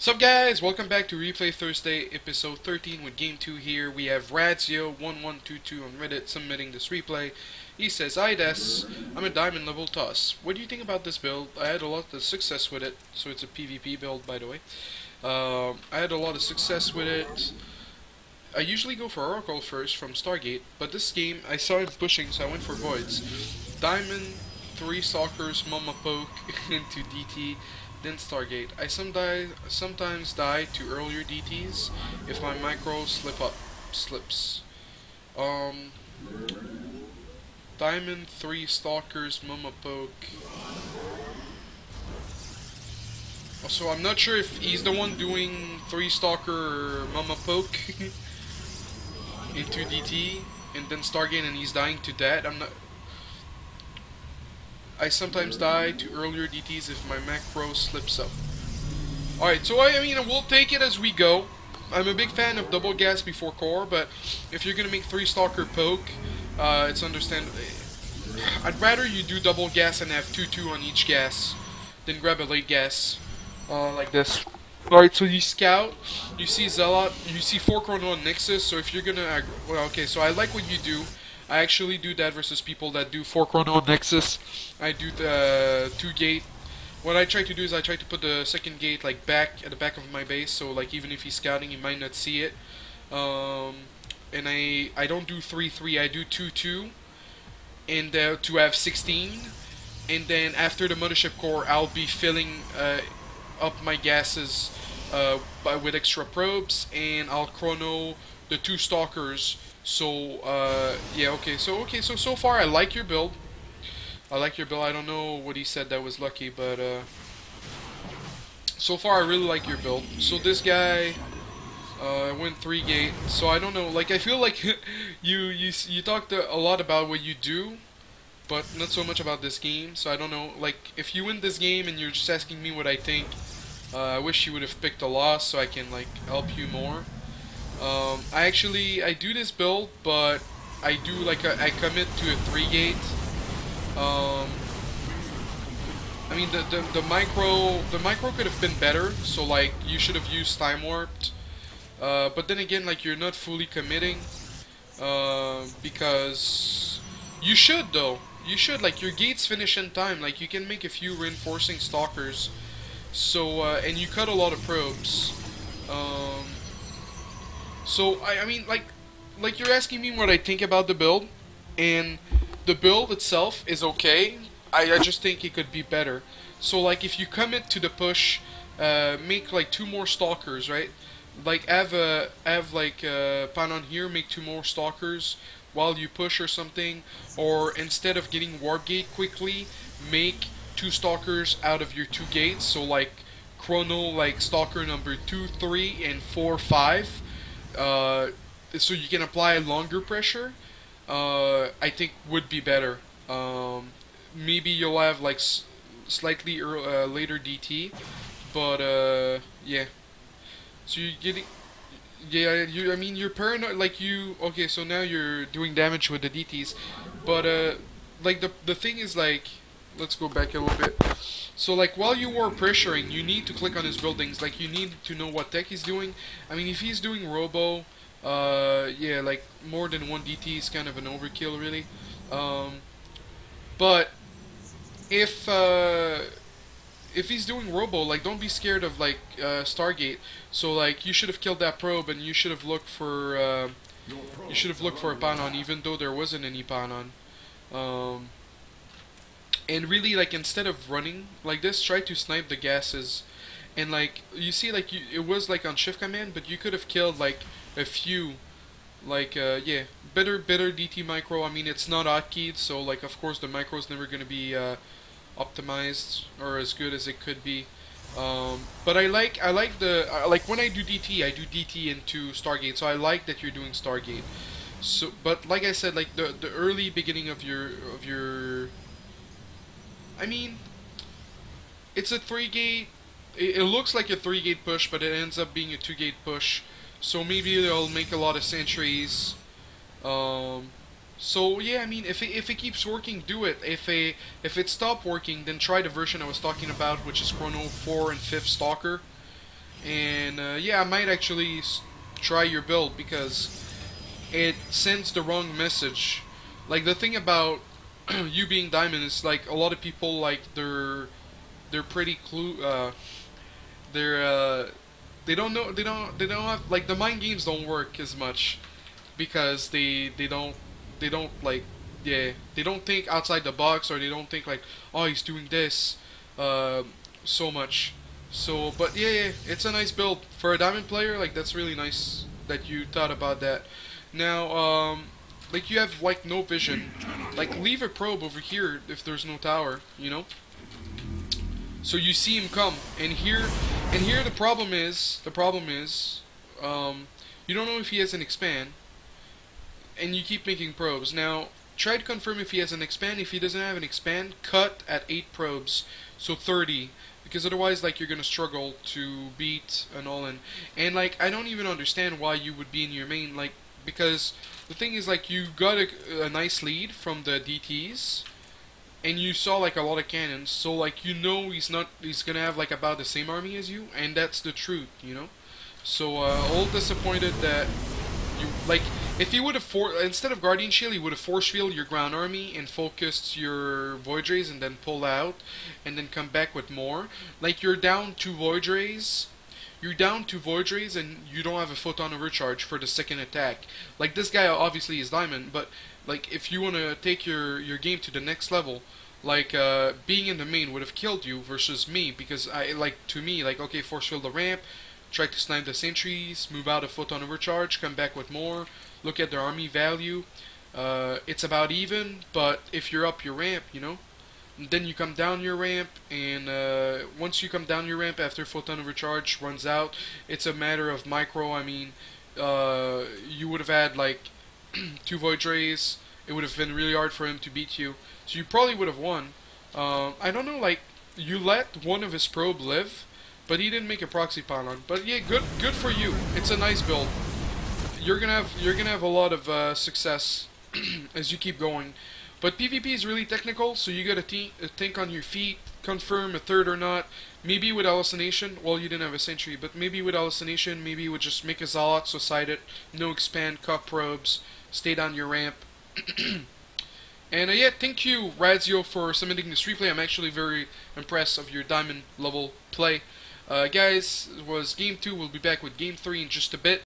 Sup guys, welcome back to Replay Thursday, episode 13 with Game 2 here. We have Radzio1122 on Reddit submitting this replay. He says, Hi Des, I'm a diamond level toss. What do you think about this build? I had a lot of success with it, so it's a PvP build by the way. Um, I had a lot of success with it. I usually go for Oracle first from Stargate, but this game I saw him pushing so I went for Voids. Diamond, 3 Stalkers, Mama Poke into DT then Stargate. I some die, sometimes die to earlier DTs if my micro slip up slips. Um, Diamond 3 Stalkers Mama Poke. So I'm not sure if he's the one doing 3 Stalker Mama Poke into DT and then Stargate and he's dying to that. I'm not I sometimes die to earlier DTs if my macro slips up. Alright, so I, I mean, we'll take it as we go. I'm a big fan of double gas before core, but if you're gonna make three stalker poke, uh, it's understandable. I'd rather you do double gas and have 2-2 on each gas than grab a late gas uh, like this. Alright, so you scout, you see Zealot, you see 4 Chrono on Nexus, so if you're gonna... Well, okay, so I like what you do. I actually do that versus people that do 4 Chrono Nexus. I do the 2 gate. What I try to do is I try to put the second gate like back at the back of my base, so like even if he's scouting, he might not see it. Um, and I I don't do 3-3, I do 2-2, and uh, to have 16. And then after the mothership core, I'll be filling uh, up my gases uh, by, with extra probes, and I'll chrono the two stalkers so, uh, yeah, okay, so, okay, so, so far I like your build. I like your build. I don't know what he said that was lucky, but, uh, so far I really like your build. So this guy, uh, went 3 gate, so I don't know, like, I feel like you, you, you talked a lot about what you do, but not so much about this game, so I don't know, like, if you win this game and you're just asking me what I think, uh, I wish you would have picked a loss so I can, like, help you more. Um, I actually, I do this build, but I do like a, I commit to a 3 gate. Um, I mean, the, the, the micro, the micro could have been better, so like, you should have used Time Warped. Uh, but then again, like, you're not fully committing, uh, because you should though. You should, like, your gates finish in time, like, you can make a few reinforcing stalkers, so, uh, and you cut a lot of probes. Um, so, I, I mean, like, like you're asking me what I think about the build, and the build itself is okay. I, I just think it could be better. So, like, if you commit to the push, uh, make, like, two more stalkers, right? Like, have, a, have like, uh, Panon here, make two more stalkers while you push or something. Or, instead of getting Warp Gate quickly, make two stalkers out of your two gates. So, like, Chrono, like, stalker number 2, 3, and 4, 5 uh, so you can apply longer pressure, uh, I think would be better. Um, maybe you'll have like slightly uh, later DT, but uh, yeah. So you're getting, yeah, you. I mean, you're paranoid. Like you, okay. So now you're doing damage with the DTS, but uh, like the the thing is like, let's go back a little bit. So like while you were pressuring, you need to click on his buildings. Like you need to know what tech he's doing. I mean, if he's doing Robo, uh, yeah, like more than one DT is kind of an overkill, really. Um, but if uh, if he's doing Robo, like don't be scared of like uh, Stargate. So like you should have killed that probe, and you should have looked for uh, you should have looked for a Panon, even though there wasn't any Panon. Um, and really like instead of running like this try to snipe the gases. And like you see like you, it was like on shift command but you could have killed like a few like uh, yeah better better DT micro. I mean it's not hotkeyed so like of course the micro is never gonna be uh, optimized or as good as it could be. Um, but I like I like the uh, like when I do DT I do DT into Stargate so I like that you're doing Stargate. So but like I said like the the early beginning of your of your I mean, it's a three gate. It, it looks like a three gate push, but it ends up being a two gate push. So maybe they'll make a lot of sentries. Um, so yeah, I mean, if it, if it keeps working, do it. If a if it stopped working, then try the version I was talking about, which is Chrono 4 and 5th Stalker. and uh, yeah, I might actually try your build because it sends the wrong message. Like the thing about you being diamond is like a lot of people like they're they're pretty clue uh, they're uh, they don't know they don't they don't have like the mind games don't work as much because they they don't they don't like yeah they don't think outside the box or they don't think like oh he's doing this uh, so much. So but yeah yeah it's a nice build. For a diamond player like that's really nice that you thought about that. Now um like you have like no vision like leave a probe over here if there's no tower you know so you see him come and here and here the problem is the problem is um you don't know if he has an expand and you keep making probes. Now, try to confirm if he has an expand. If he doesn't have an expand, cut at 8 probes, so 30. Because otherwise, like, you're gonna struggle to beat an all-in. And, like, I don't even understand why you would be in your main, like, because the thing is, like, you got a, a nice lead from the DTs, and you saw, like, a lot of cannons, so, like, you know he's not, he's gonna have, like, about the same army as you, and that's the truth, you know? So, uh, all disappointed that you, like, if you would have for instead of Guardian Shield, you would have force field your ground army and focused your Void Rays and then pull out and then come back with more. Like you're down two Void Rays, you're down Void Rays and you don't have a photon overcharge for the second attack. Like this guy obviously is diamond, but like if you want to take your your game to the next level, like uh, being in the main would have killed you versus me because I like to me like okay force field the ramp, try to snipe the sentries, move out a photon overcharge, come back with more look at their army value. Uh, it's about even, but if you're up your ramp, you know, then you come down your ramp, and uh, once you come down your ramp after photon recharge runs out, it's a matter of micro. I mean, uh, you would have had like two void rays. It would have been really hard for him to beat you, so you probably would have won. Uh, I don't know, like you let one of his probe live, but he didn't make a proxy pylon. But yeah, good, good for you. It's a nice build you're gonna have you're gonna have a lot of uh, success as you keep going. But PvP is really technical, so you gotta uh, think on your feet, confirm a third or not. Maybe with hallucination, well, you didn't have a sentry, but maybe with hallucination, maybe you would just make a Zealot, so side it, no expand, cut probes, stay down your ramp. and uh, yeah, thank you, Razio, for submitting this replay. I'm actually very impressed of your diamond level play. Uh, guys, was game 2. We'll be back with game 3 in just a bit.